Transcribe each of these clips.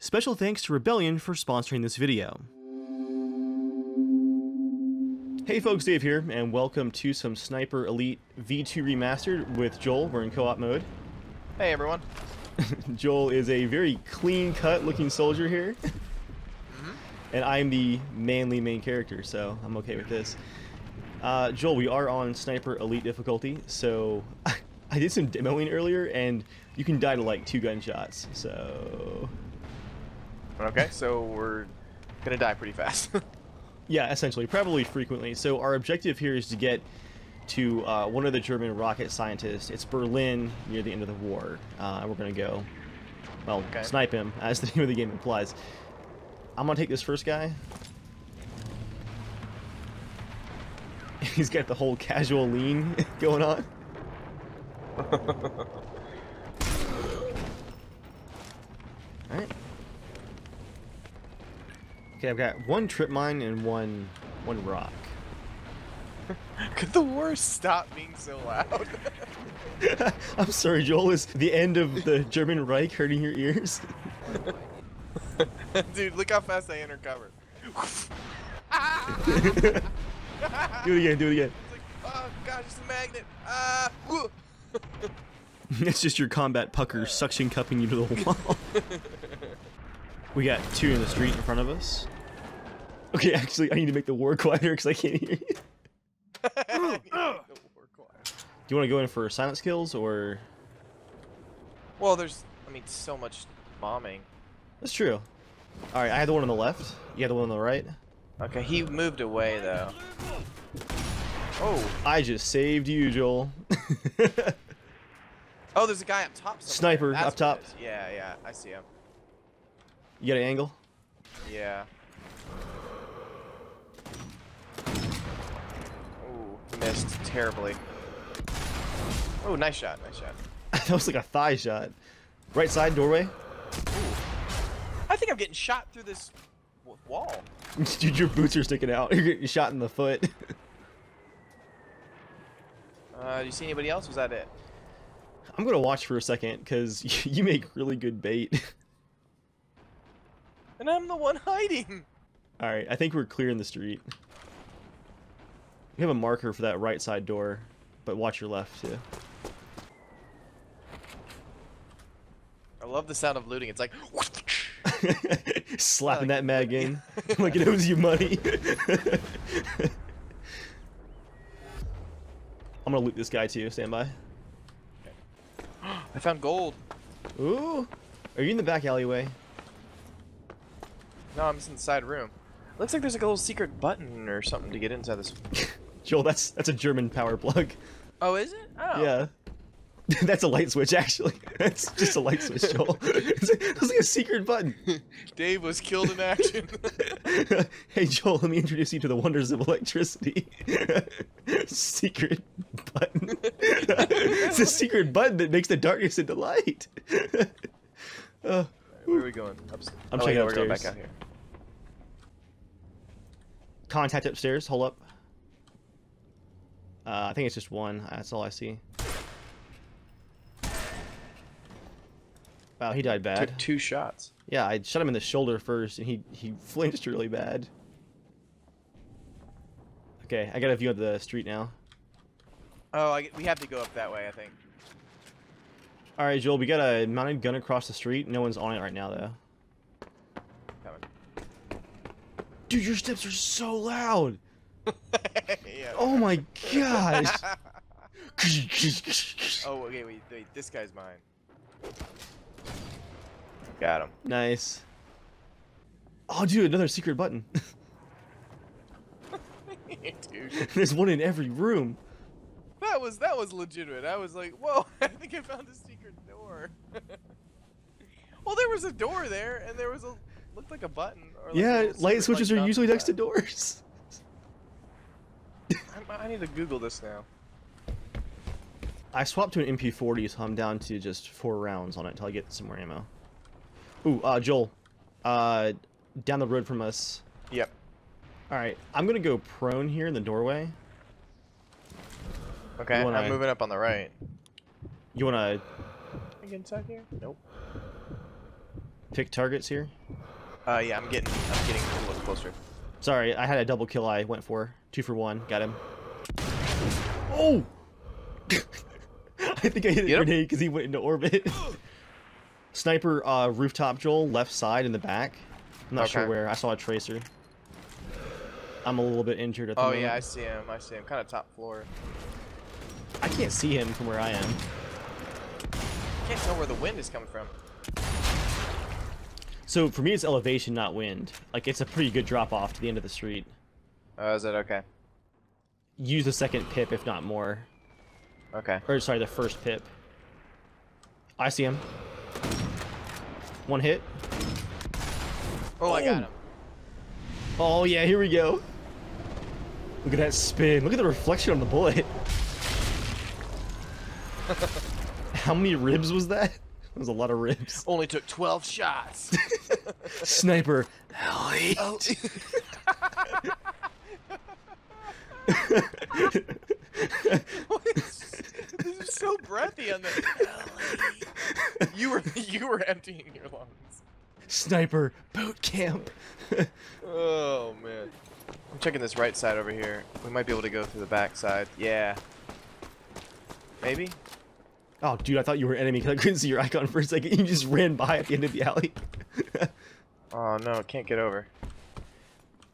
Special thanks to Rebellion for sponsoring this video. Hey folks, Dave here, and welcome to some Sniper Elite V2 Remastered with Joel. We're in co-op mode. Hey everyone. Joel is a very clean-cut looking soldier here. And I'm the manly main character, so I'm okay with this. Uh, Joel, we are on Sniper Elite difficulty, so I did some demoing earlier, and you can die to like two gunshots, so... Okay, so we're gonna die pretty fast. Yeah, essentially, probably frequently. So our objective here is to get to uh, one of the German rocket scientists. It's Berlin near the end of the war. Uh, and we're going to go, well, Okay. snipe him, as the name of the game implies. I'm going to take this first guy. He's got the whole casual lean going on. Alright. Okay, I've got one trip mine and one one rock. Could the war stop being so loud? I'm sorry, Joel. Is the end of the German Reich hurting your ears? Dude, look how fast I enter cover. do it again. Do it again. It's like, oh god, just a magnet. Ah, woo. it's just your combat pucker suction cupping you to the wall. we got two in the street in front of us. Okay, actually, I need to make the war quieter because I can't hear you. The war choir. Do you want to go in for silence kills or? well, there's, I mean, so much bombing. That's true. All right, I had the one on the left. You had the one on the right. Okay, he moved away though. Oh, I just saved you, Joel. oh, there's a guy up top. somewhere. Sniper, That's up top. what it is. Yeah, yeah, I see him. you got an angle? Yeah. Ooh, missed terribly. Oh, nice shot, nice shot. that was like a thigh shot. Right side doorway. I think I'm getting shot through this w- wall. Dude, your boots are sticking out. You're getting shot in the foot. Uh, do you see anybody else? Was that it? I'm gonna watch for a second because you make really good bait. And I'm the one hiding. All right, I think we're clearing the street. We have a marker for that right side door, but watch your left too. I love the sound of looting. It's like. Slapping that mag in like it owes you money. I'm gonna loot this guy too. Stand by. I found gold. Ooh, are you in the back alleyway? No, I'm just in the side room. Looks like there's like a little secret button or something to get inside this. Joel, that's that's a German power plug. Oh, is it? Oh. Yeah. That's a light switch, actually. That's just a light switch, Joel. It's like, it's like a secret button. Dave was killed in action. hey, Joel, let me introduce you to the wonders of electricity. secret button. it's a secret button that makes the darkness into light. Uh, Where are we going? Upstairs. I'm oh, checking yeah, we're going upstairs. back out here. contact upstairs. Hold up. Uh, I think it's just one. That's all I see. Wow, he died bad. Took two shots. Yeah, I shot him in the shoulder first, and he he flinched really bad. Okay, I got a view of the street now. Oh, I, we have to go up that way, I think. All right, Joel, we got a mounted gun across the street. No one's on it right now, though. Coming. Dude, your steps are so loud. Yeah. Oh my gosh. Oh, okay, wait, wait. This guy's mine. Got him. nice. Oh, dude, another secret button. There's one in every room. that was that was legitimate. I was like, whoa! I think I found a secret door. well, there was a door there, and there was a looked like a button. Or like Yeah, light switches are usually next to doors. I, need to Google this now. I swapped to an MP40, so I'm down to just four rounds on it until I get some more ammo. Ooh, uh, Joel. Uh, down the road from us. Yep. Alright, I'm gonna go prone here in the doorway. Okay, wanna- I'm moving up on the right. You wanna I get inside here? Nope. pick targets here? Uh, yeah, I'm getting, I'm getting a little closer. Sorry, I had a double kill I went for. Two for one. Got him. Oh! I think I hit a him? grenade because he went into orbit. Sniper uh, rooftop Joel, left side in the back. I'm not sure where. I saw a tracer. I'm a little bit injured at the Oh moment. yeah, I see him. I see him. Kind of top floor. I can't see him from where I am. Can't tell where the wind is coming from. So for me, it's elevation, not wind. Like it's a pretty good drop off to the end of the street. Oh, is it okay? Use the second pip, if not more. Okay. Or sorry, the first pip. I see him. One hit. Oh, I got Oh. him. Oh yeah, here we go. Look at that spin. Look at the reflection on the bullet. How many ribs was that? That was a lot of ribs. Only took 12 shots. Sniper. Oh. Elite. oh. This is so breathy on the. You were you were emptying your lungs. Sniper boot camp. Oh man. I'm checking this right side over here. We might be able to go through the back side. Yeah. Maybe? oh, dude, I thought you were enemy because I couldn't see your icon for a second. You just ran by at the end of the alley. Oh no, can't get over.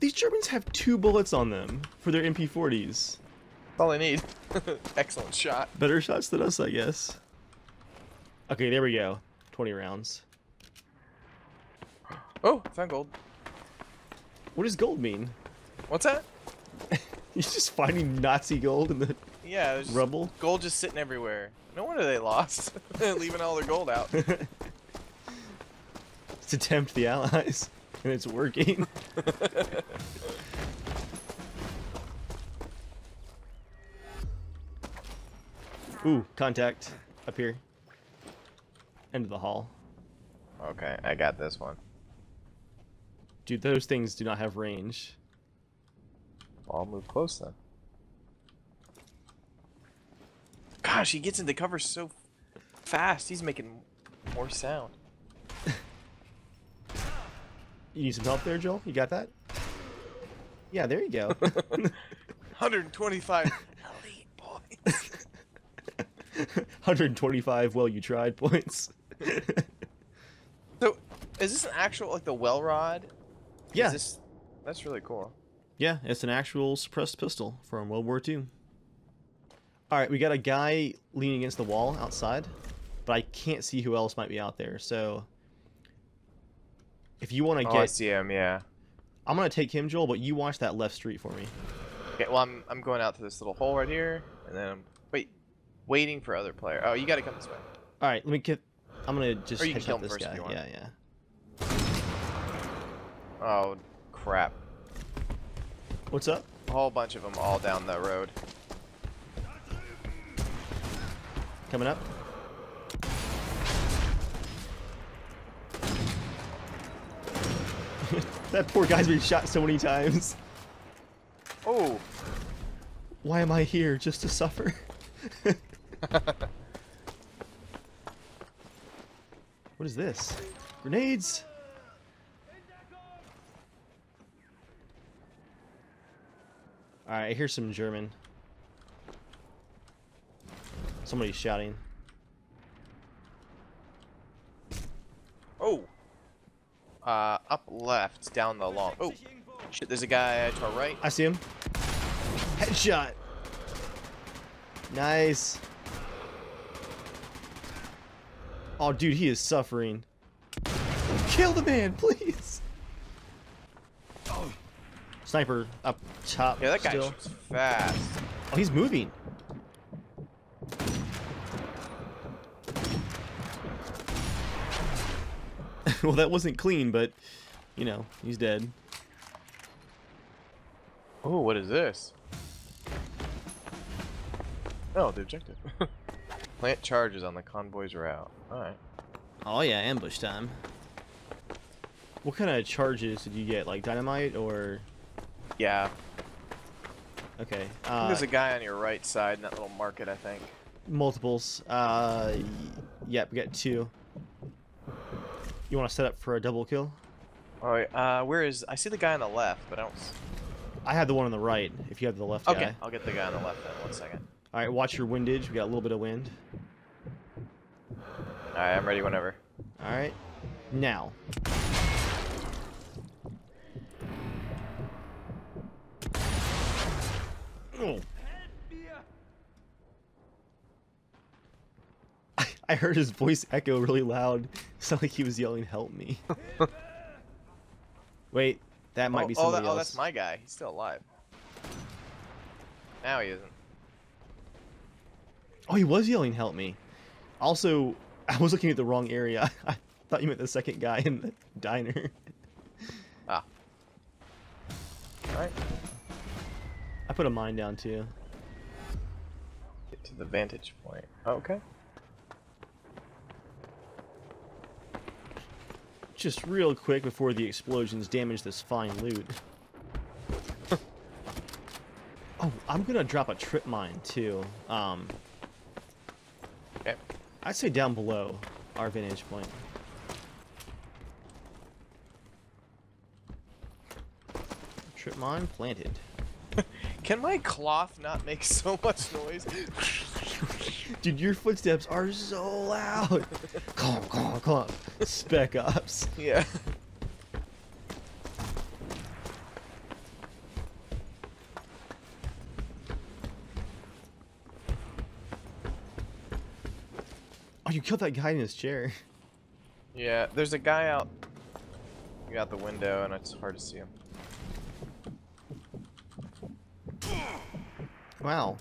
These Germans have two bullets on them for their MP40s. That's all I need. Excellent shot. Better shots than us, I guess. Okay, there we go. 20 rounds. Oh, found gold. What does gold mean? What's that? You're just finding Nazi gold in the Yeah, rubble? gold just sitting everywhere. No wonder they lost. Leaving all their gold out. to tempt the Allies, and it's working. Ooh, contact up here. End of the hall. Okay, I got this one. Dude, those things do not have range. I'll move close then. Gosh, he gets into cover so fast. He's making more sound. You need some help there, Joel? You got that? Yeah, there you go. 125 elite points. 125 well you tried points. So, is this an actual like the Welrod? yeah. Is this, that's really cool. Yeah, it's an actual suppressed pistol from World War II. Alright, we got a guy leaning against the wall outside, but I can't see who else might be out there, so... If you want to Oh, I get... see him. Yeah. I'm going to take him, Joel, but you watch that left street for me. Okay. Well, I'm I'm going out to this little hole right here, and then I'm wait, waiting for other player. Oh, you got to come this way. Alright, let me get... I'm going to just Or you can headshot kill this guy. Yeah, yeah. Oh, crap. What's up? A whole bunch of them all down the road. Coming up? That poor guy's been shot so many times. Oh. Why am I here? Just to suffer? what is this? Grenades! Alright, I hear some German. Somebody's shouting. Oh. Uh, up left, down the long. Oh, shit! There's a guy to our right. I see him. Headshot! Nice. Oh, dude, he is suffering. Kill the man, please! Sniper up top. Yeah, that guy still. fast. Oh, he's moving. well, that wasn't clean, but, you know, he's dead. Oh, what is this? Oh, the objective. Plant charges on the convoy's route. Alright. Oh yeah, ambush time. What kind of charges did you get? Like dynamite or? Yeah. Okay. I think Uh, there's a guy on your right side in that little market, I think. multiples. Uh, yep, we got two. You want to set up for a double kill? Alright, uh, where is... I see the guy on the left, but I don't... I have the one on the right. If you have the left Okay, guy. I'll get the guy on the left then. One second. All right, watch your windage. We got a little bit of wind. Alright, I'm ready whenever. All right, now. Oh. I, I heard his voice echo really loud. Sound like he was yelling, "Help me!" Wait, that might oh, be oh, somebody that- oh, else. that's my guy. He's still alive. Now he isn't. Oh, he was yelling, "Help me!" Also, I was looking at the wrong area. I thought you meant the second guy in the diner. Ah. Alright. I put a mine down too. Get to the vantage point. Okay. Just real quick before the explosions damage this fine loot. oh, I'm gonna drop a trip mine too. Um. I'd say down below our vantage point. Trip mine planted. Can my cloth not make so much noise? Dude, your footsteps are so loud. Clomp, clomp, clomp. Spec ops. yeah. Oh, you killed that guy in his chair. Yeah, there's a guy out out the window and it's hard to see him. Wow.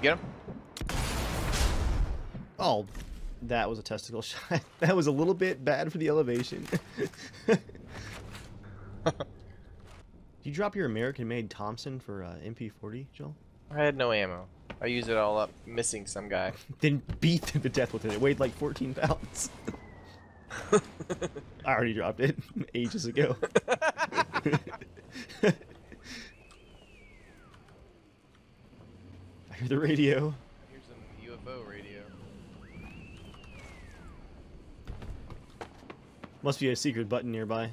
Get him? Oh, that was a testicle shot. that was a little bit bad for the elevation. you drop your American-made Thompson for uh, MP40, Joel? I had no ammo. I used it all up, missing some guy. Then beat him to death with it. It weighed like 14 pounds. I already dropped it ages ago. I hear the radio. Here's some UFO radio. Must be a secret button nearby.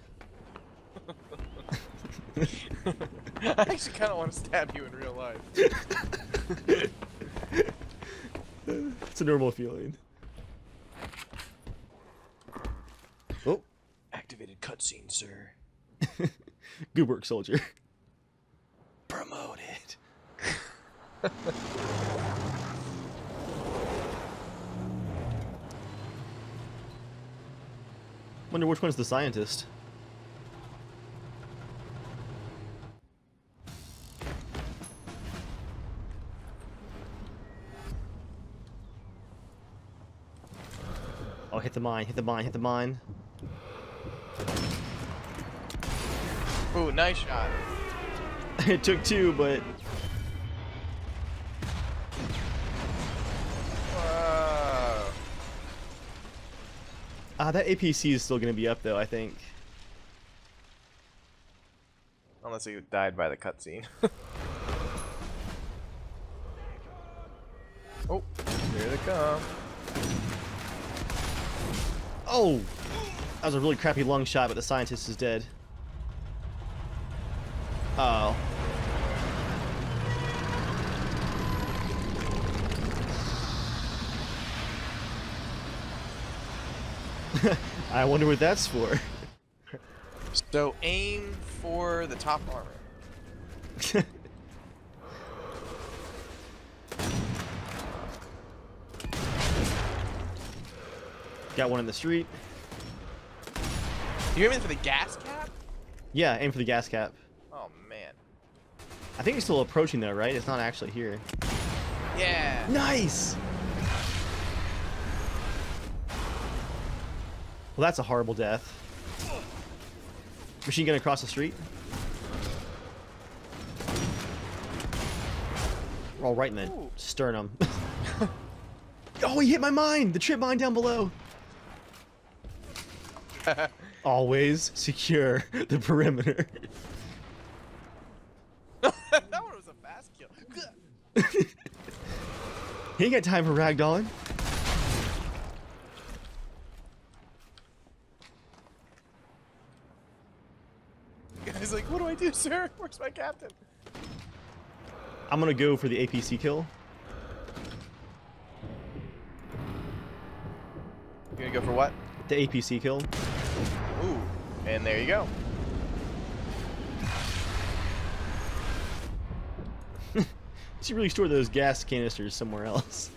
I actually kind of want to stab you in real life. It's a normal feeling. Oh, Activated cutscene, sir. good work, soldier. Promoted. Wonder which one's the scientist. Oh, hit the mine, hit the mine, hit the mine. Ooh, nice shot. it took two, but uh, that APC is still going to be up, though, I think. Unless he died by the cutscene. oh, here they come. Oh! That was a really crappy lung shot, but the scientist is dead. Uh oh. I wonder what that's for. So aim for the top armor. Got one in the street. You aiming for the gas cap? Yeah, aim for the gas cap. Oh man. I think he's still approaching though, right? It's not actually here. Yeah. Nice! Well, that's a horrible death. Machine gun across the street. We're all right in the Ooh. sternum. oh, he hit my mine! The trip mine down below. Always secure the perimeter. that one was a fast kill. he ain't got time for ragdolling. He's like, what do I do, sir? Where's my captain? I'm gonna go for the APC kill. You gonna go for what? The APC kill. Ooh, and there you go. You should really store those gas canisters somewhere else.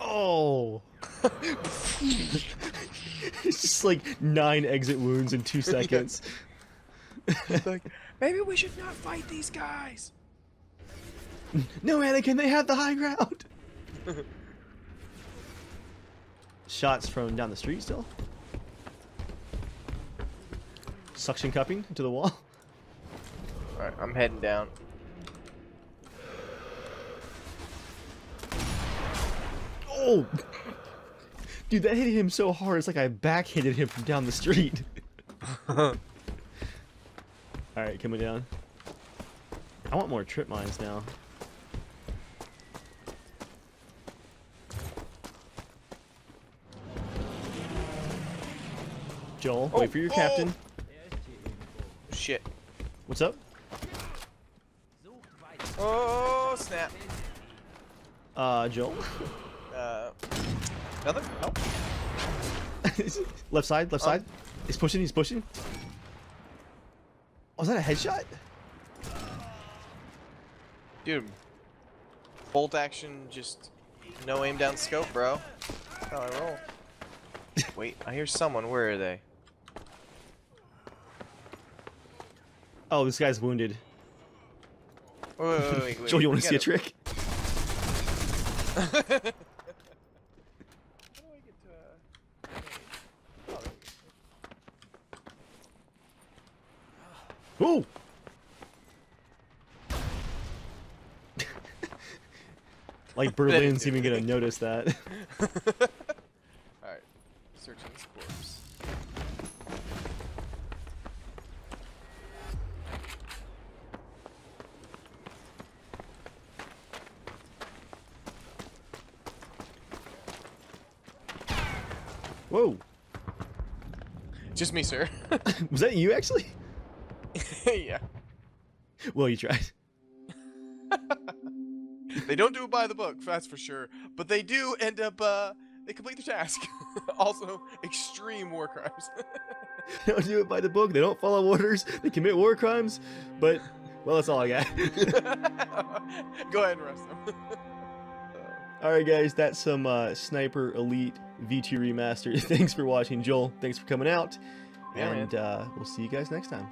Oh. it's just like nine exit wounds in two seconds. like, maybe we should not fight these guys. no, Anakin, they have the high ground. Shots from down the street still. Suction cupping into the wall. Alright, I'm heading down. Oh! Dude, that hit him so hard, it's like I backhanded him from down the street. Alright, coming down. I want more trip mines now. Joel, Oh, wait for your oh! captain. Shit. What's up? Oh, snap. Uh, Joel? Nothing? Oh. left side, left Oh. side. He's pushing, he's pushing. Oh, is that a headshot? Dude. Bolt action, just no aim down scope, bro. That's how I roll. Wait, I hear someone. Where are they? Oh, this guy's wounded. Wait, wait, wait, wait, wait. Joel, you want to see a trick? How do I get to, uh, oh, there we go. Ooh! Like Berlin's even gonna notice that. Alright. Searching this corpse. Whoa! Just me, sir. Was that you actually? yeah. Well, you tried. They don't do it by the book, that's for sure. But they do end up, uh, they complete the task. also, extreme war crimes. They don't do it by the book. They don't follow orders. They commit war crimes. But well, that's all I got. Go ahead and rest them. all right, guys, that's some uh, Sniper Elite V2 remaster. Thanks for watching, Joel. Thanks for coming out, Yeah, and uh, we'll see you guys next time.